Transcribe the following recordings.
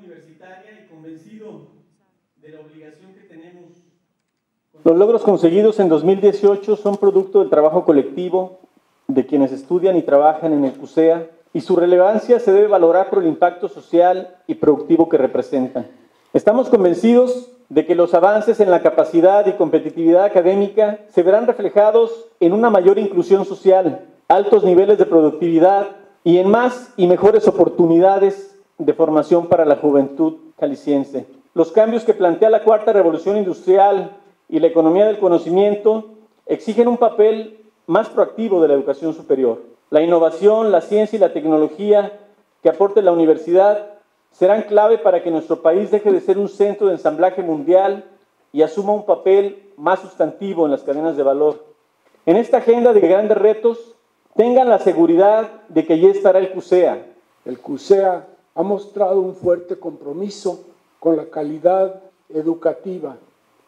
universitaria y convencido de la obligación que tenemos. Los logros conseguidos en 2018 son producto del trabajo colectivo de quienes estudian y trabajan en el CUSEA y su relevancia se debe valorar por el impacto social y productivo que representan. Estamos convencidos de que los avances en la capacidad y competitividad académica se verán reflejados en una mayor inclusión social, altos niveles de productividad y en más y mejores oportunidades de formación para la juventud caliciense. Los cambios que plantea la cuarta revolución industrial y la economía del conocimiento exigen un papel más proactivo de la educación superior. La innovación, la ciencia y la tecnología que aporte la universidad serán clave para que nuestro país deje de ser un centro de ensamblaje mundial y asuma un papel más sustantivo en las cadenas de valor. En esta agenda de grandes retos, tengan la seguridad de que ya estará el CUSEA. El CUSEA ha mostrado un fuerte compromiso con la calidad educativa.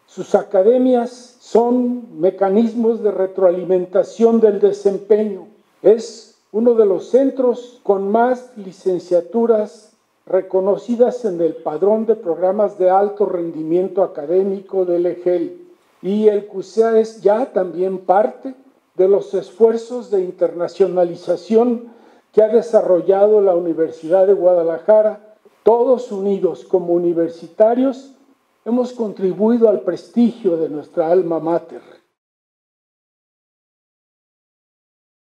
Sus academias son mecanismos de retroalimentación del desempeño. Es uno de los centros con más licenciaturas reconocidas en el padrón de programas de alto rendimiento académico del EGEL. Y el CUSEA es ya también parte de los esfuerzos de internacionalización que ha desarrollado la Universidad de Guadalajara. Todos unidos como universitarios hemos contribuido al prestigio de nuestra alma mater.